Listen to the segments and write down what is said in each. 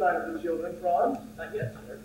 sign of the children, Franz? Not yet, sir.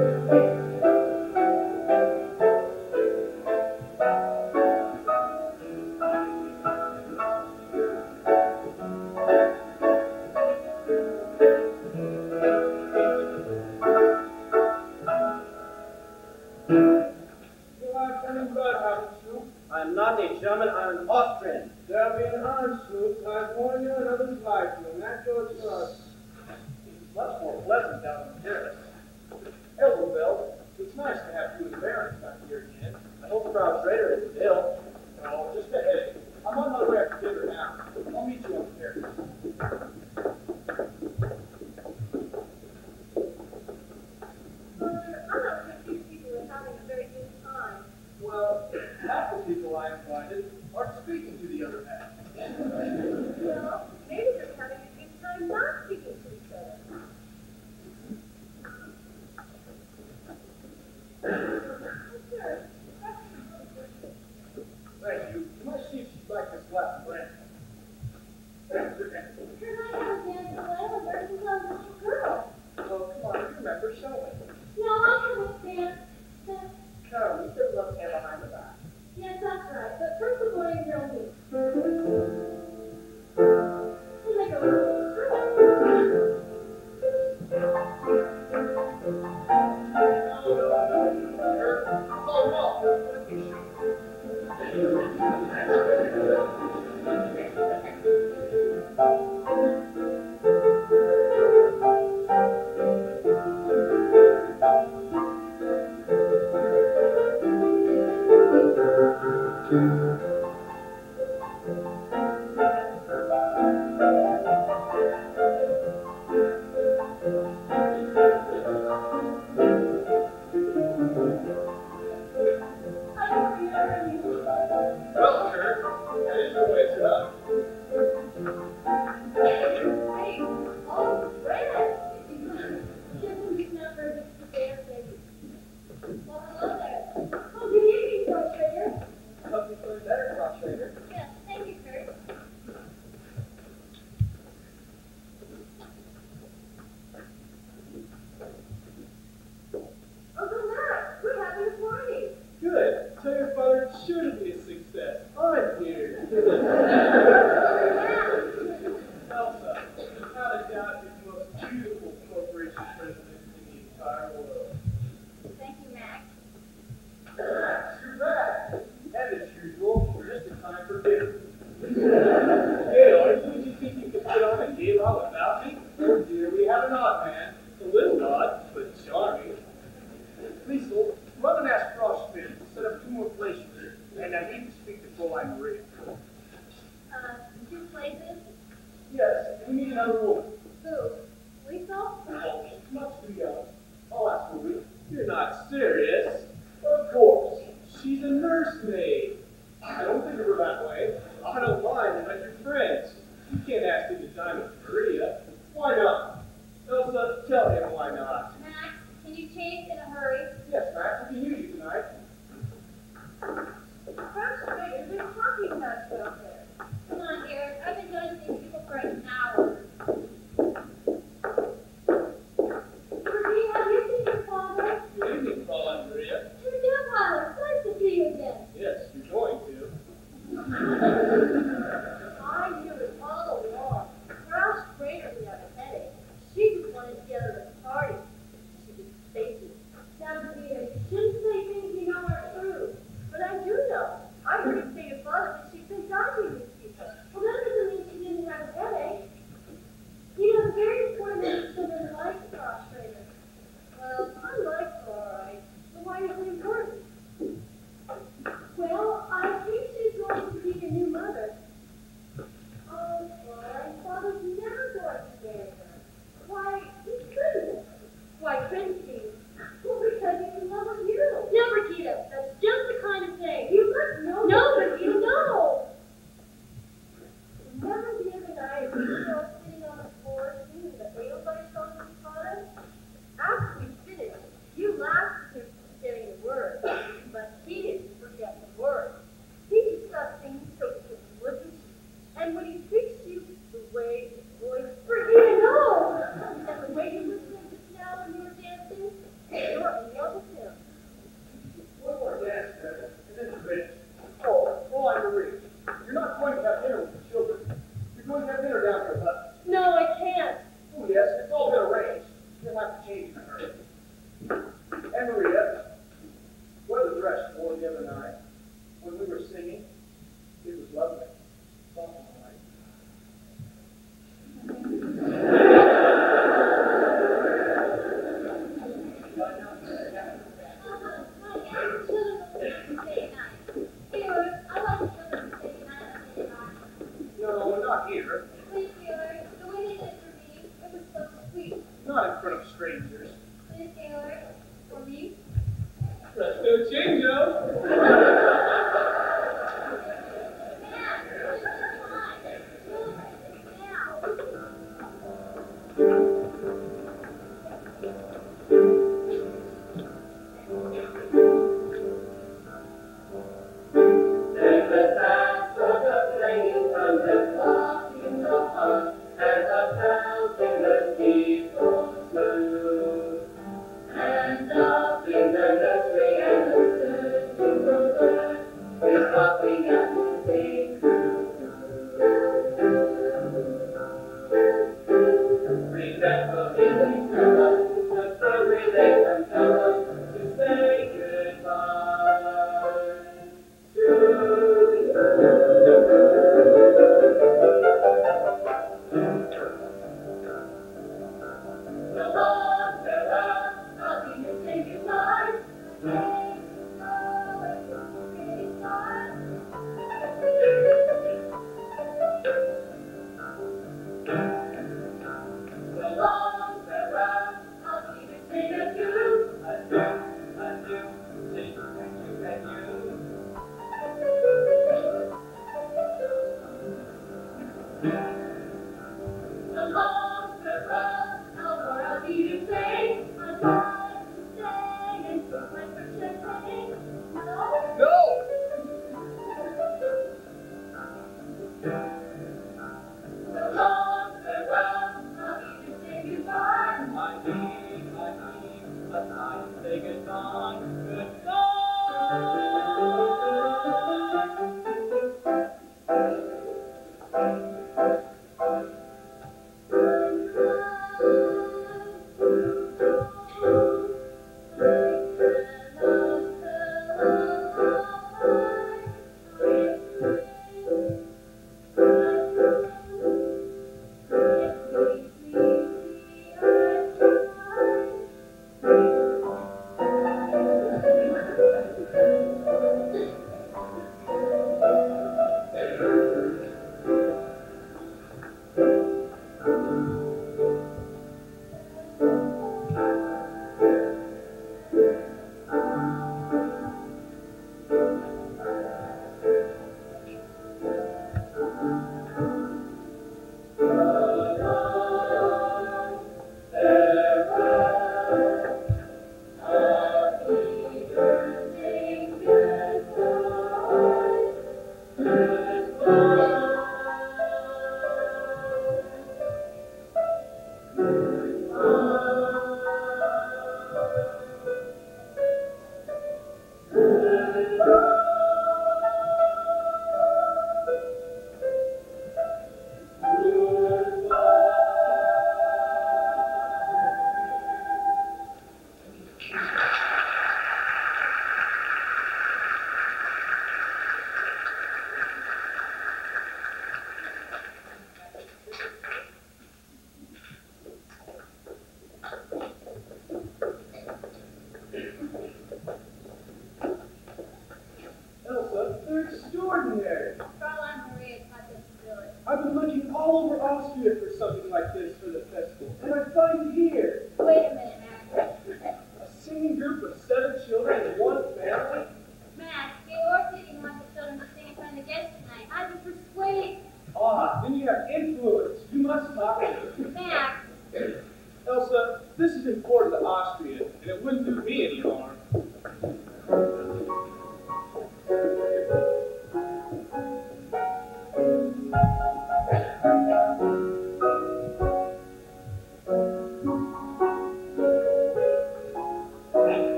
Now,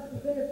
This must have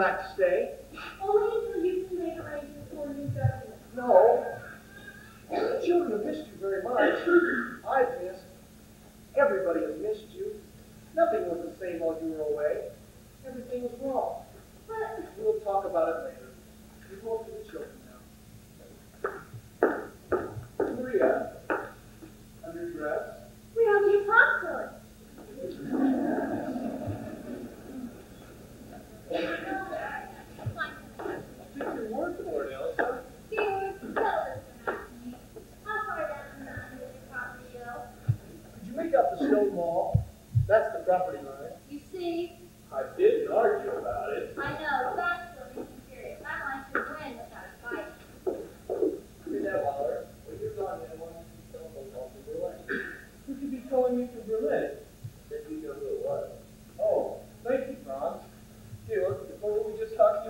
exists. Then you're back to stay? Only until you can make arrangements for a new government. No. The children have missed you very much. I've missed. Everybody has missed you. Nothing was the same while you were away. Everything was wrong.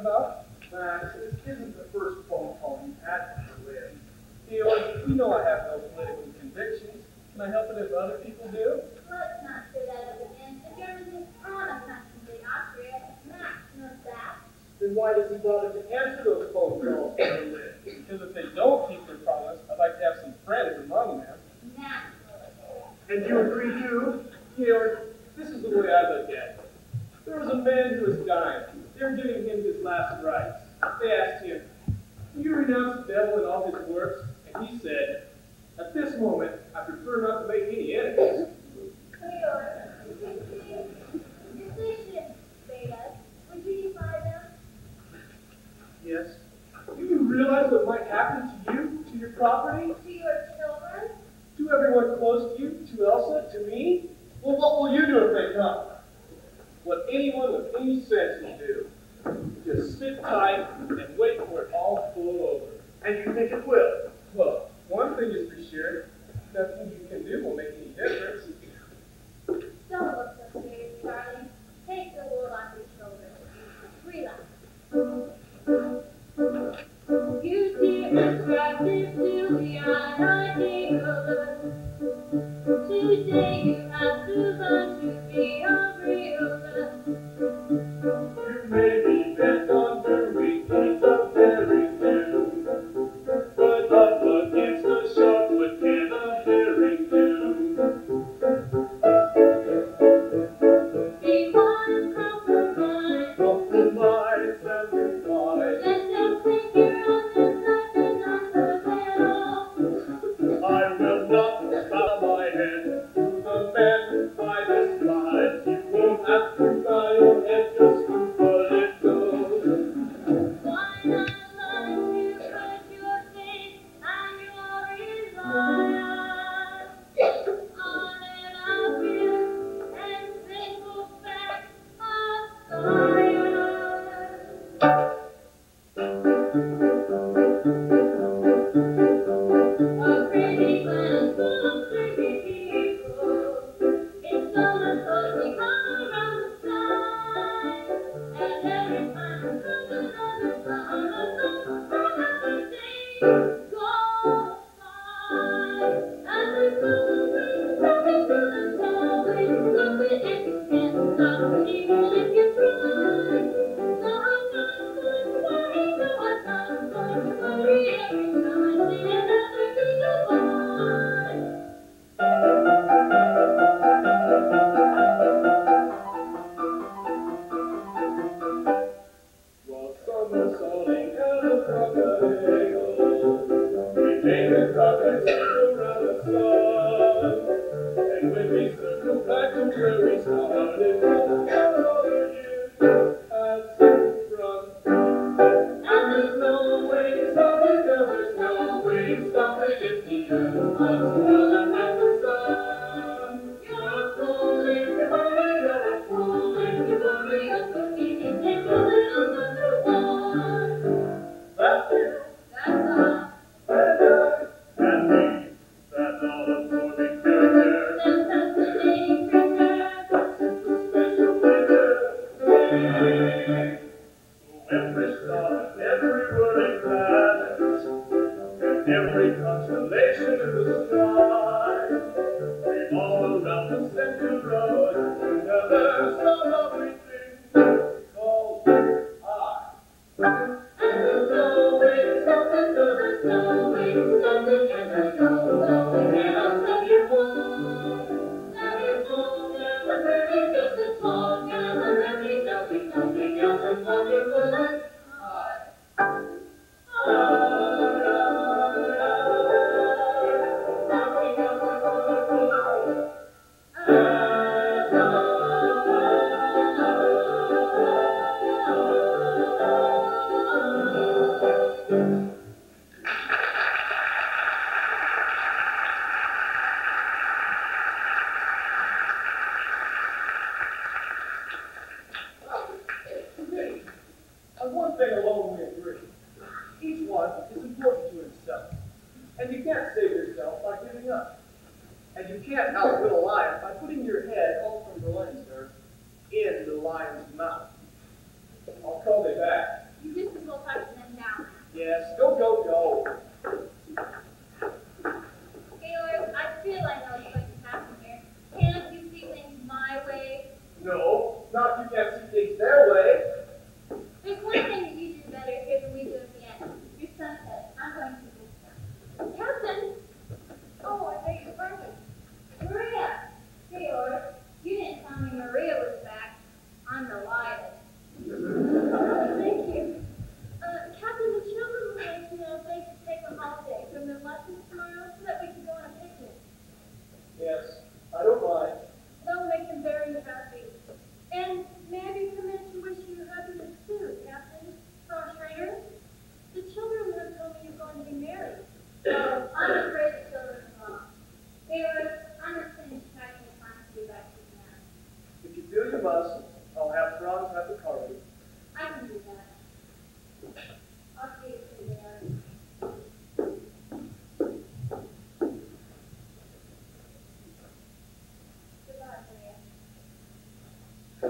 about? Max, this isn't the first phone call you've had from Berlin. Theo, you know I have no political convictions. Can I help it if other people do? Let's not say that again. The Germans promised not to invade Austria. Max knows that. Then why does he bother to answer those phone calls? Because if they don't keep their promise, I'd like to have some friends among them. Max that. And you agree too? Taylor, this is the way I look at it. There was a man who was dying. They were giving him his last rites. They asked him, Do you renounce the devil and all his works? He said, At this moment, I prefer not to make any enemies. Clear. If they should invade us, would you defy them? Yes. Do you realize what might happen to you, to your property, To your children? to everyone close to you, to Elsa, to me? Well, what will you do if they come? What anyone with any sense will do. Just sit tight and wait for it all to blow over. And you think it will? Well, one thing is for sure, nothing you can do will make any difference. Don't look so serious, Charlie. Take the world on your shoulders. Relax. You seem attractive to the eye, I think of us. Today you have to learn to be a realist. You may be bent on doing things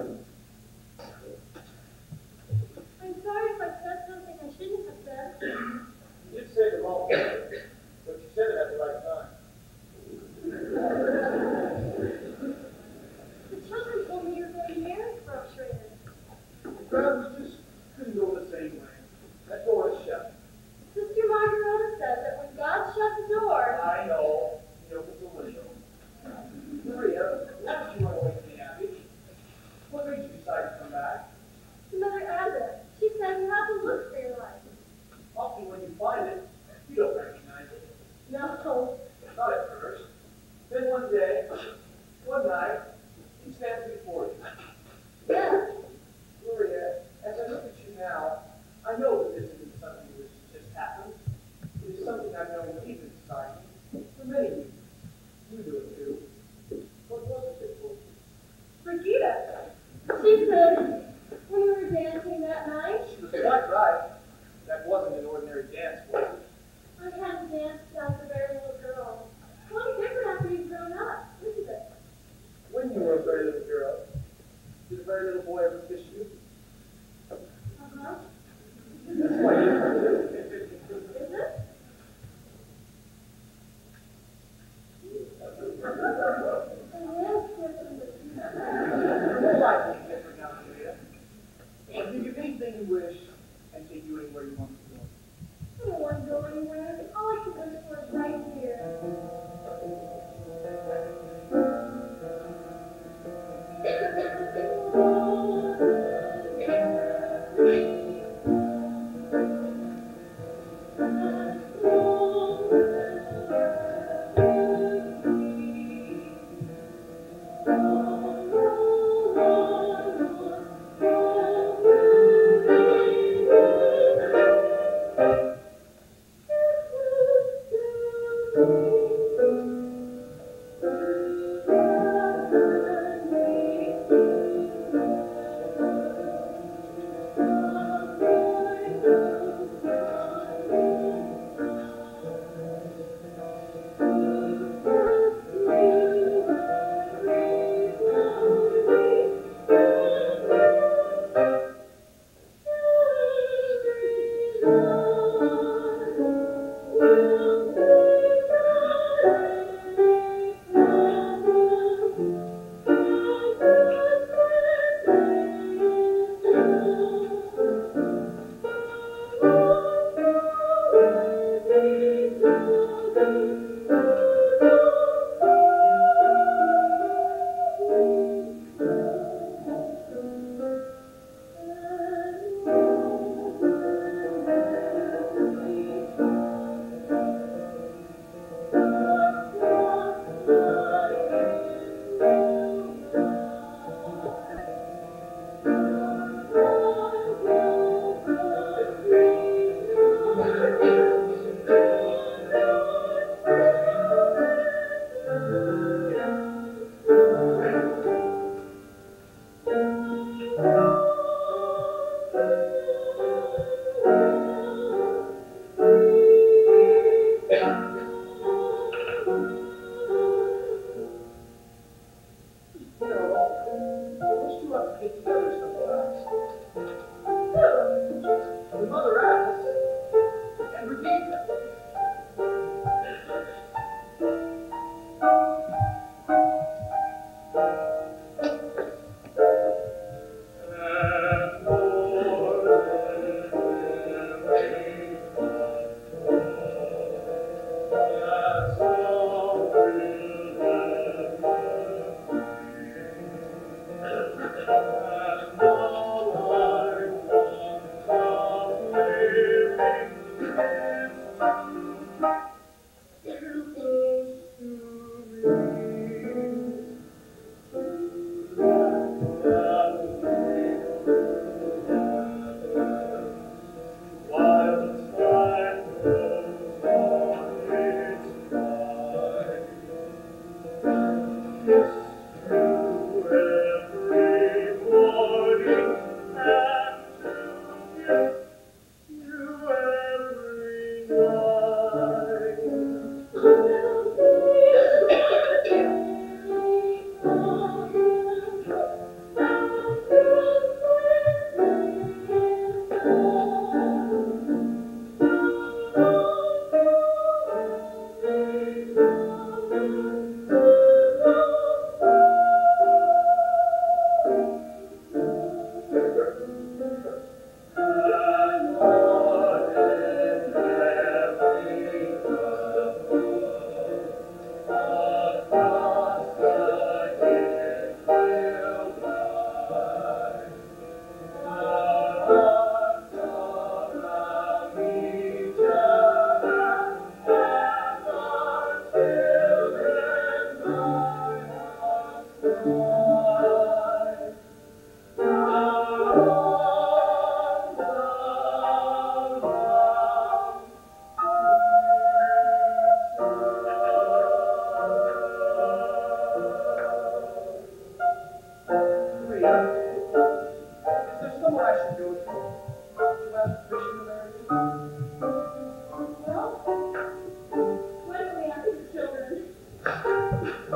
I'm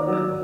Amen.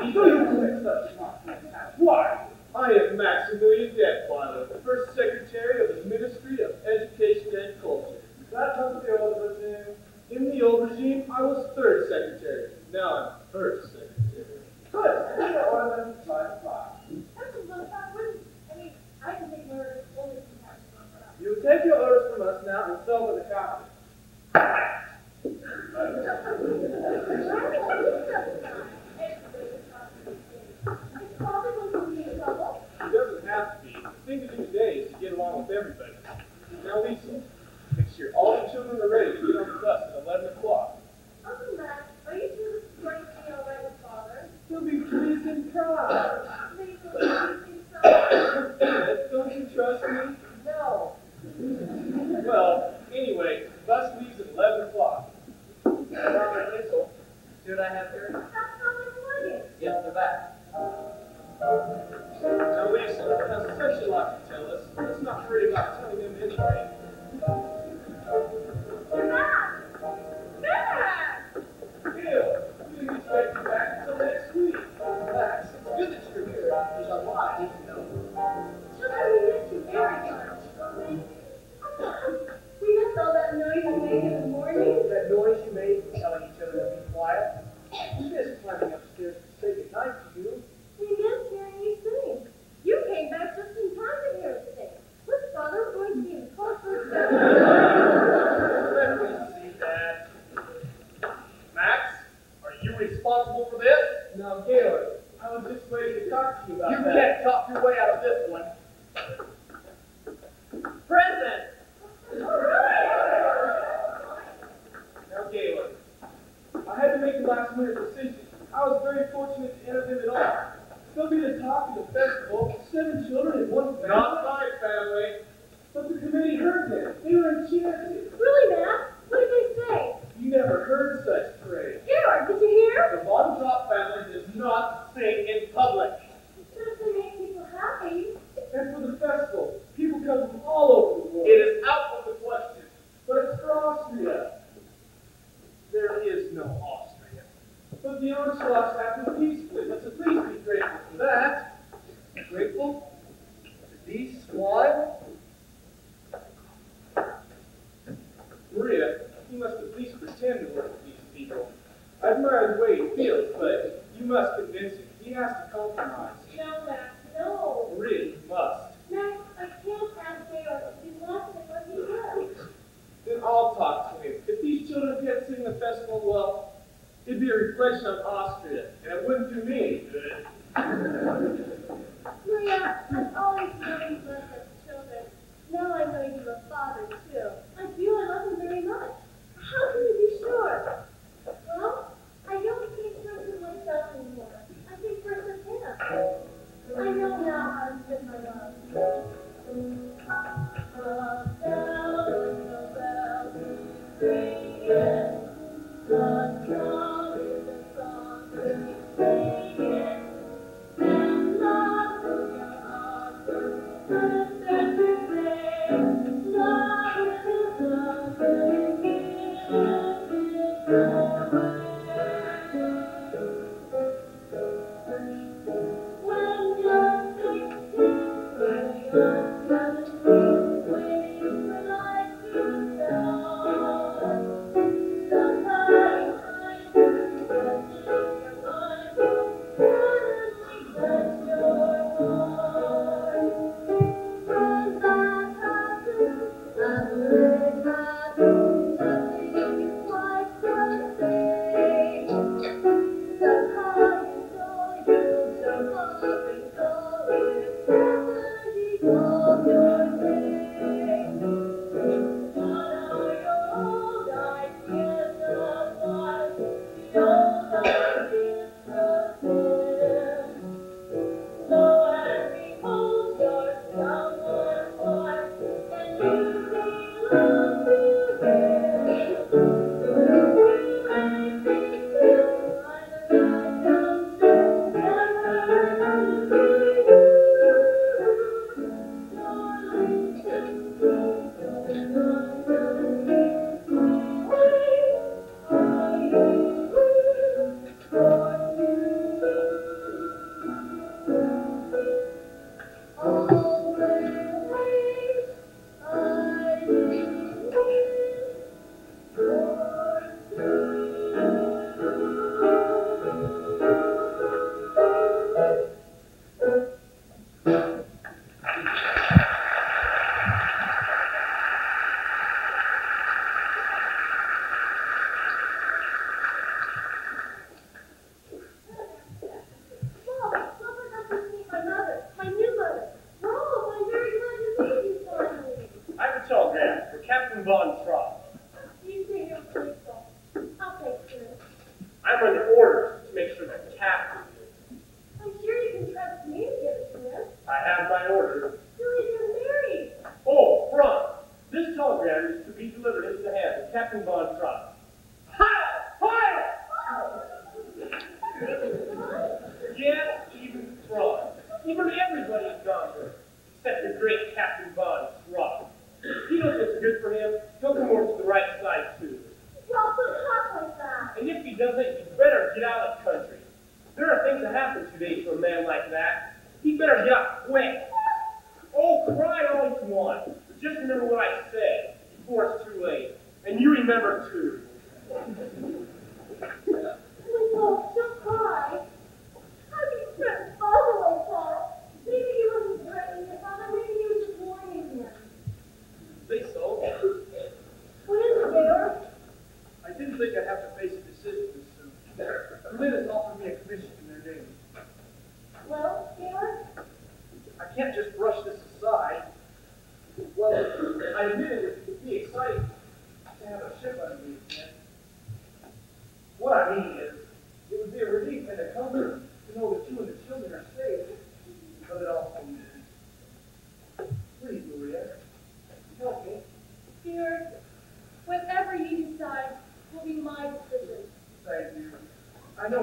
I am Maximilian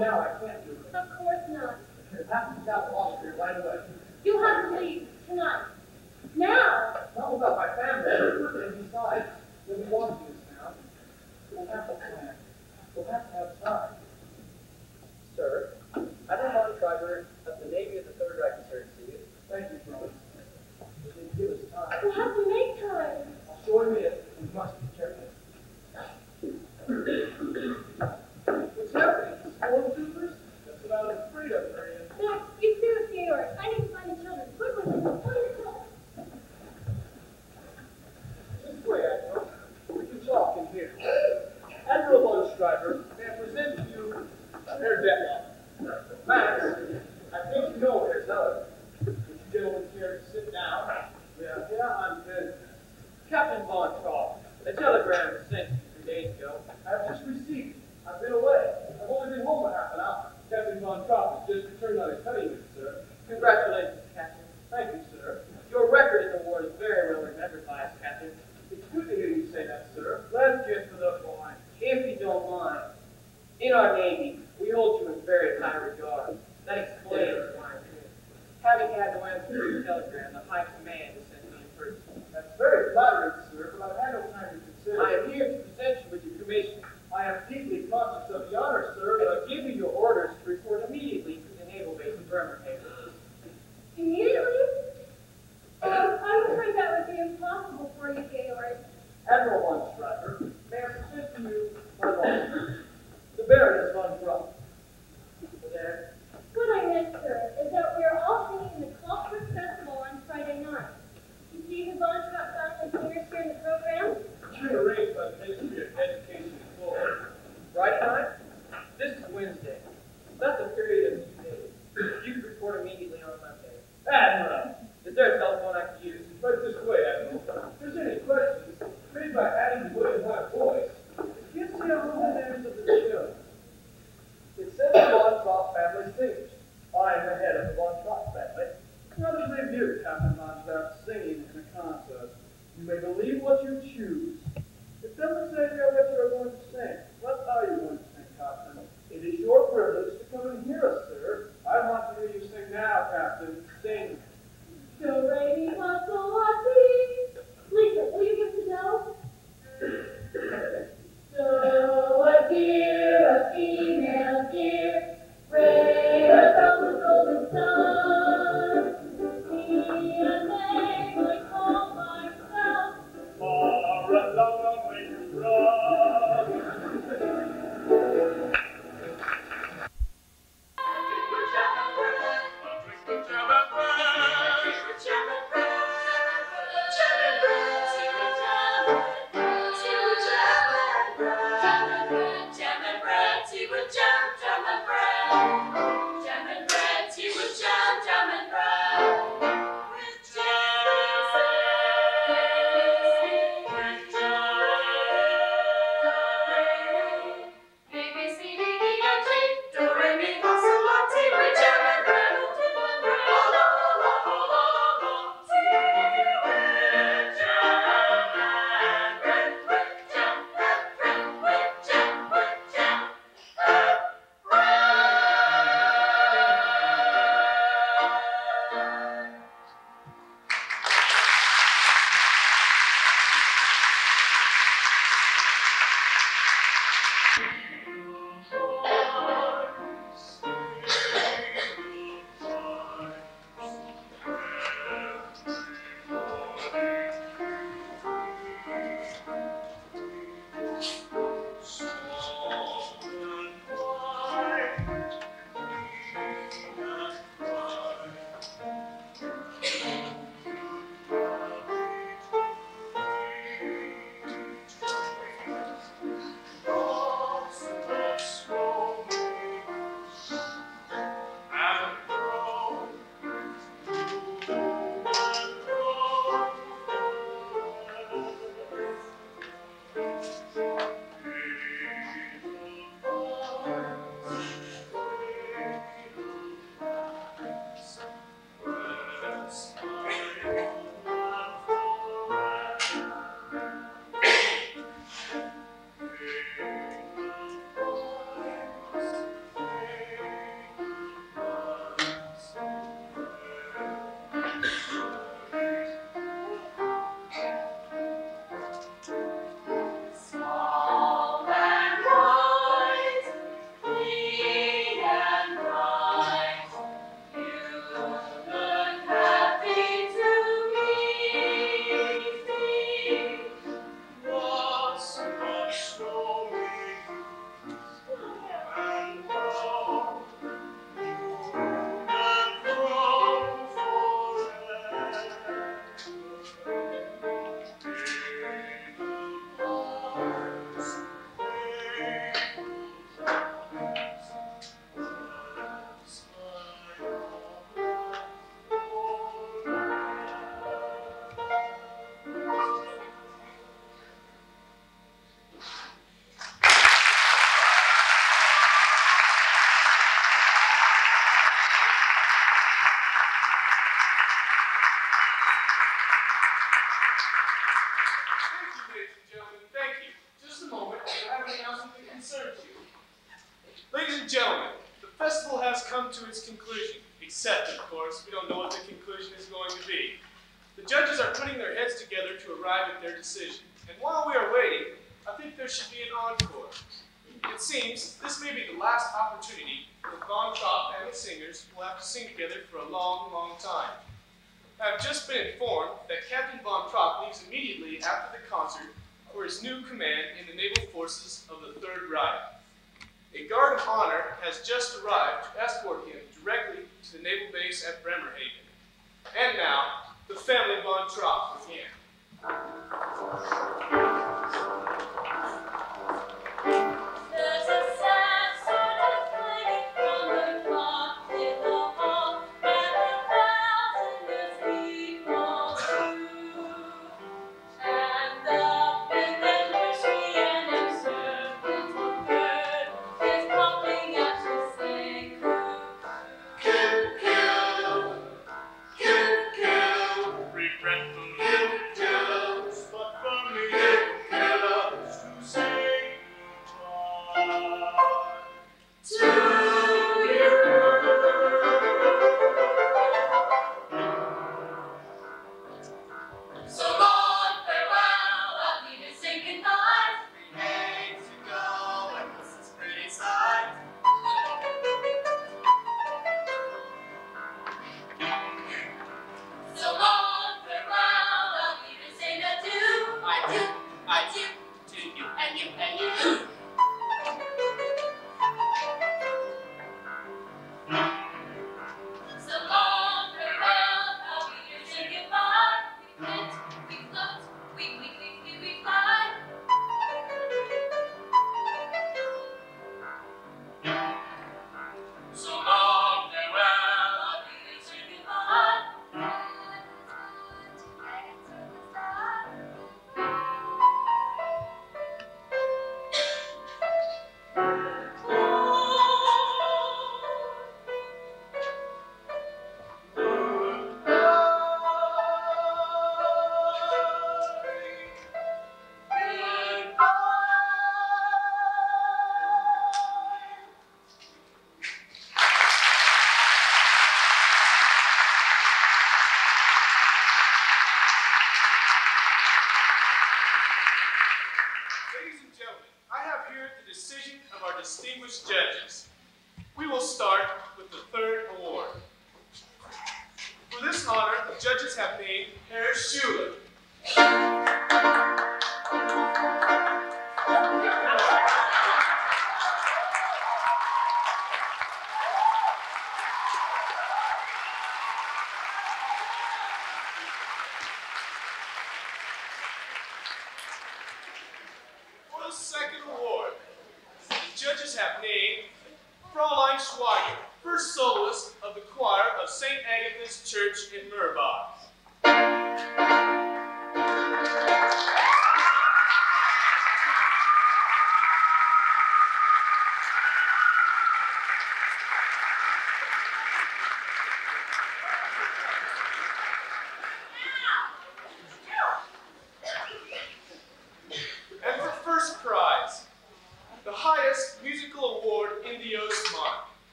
now I can't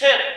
Lieutenant!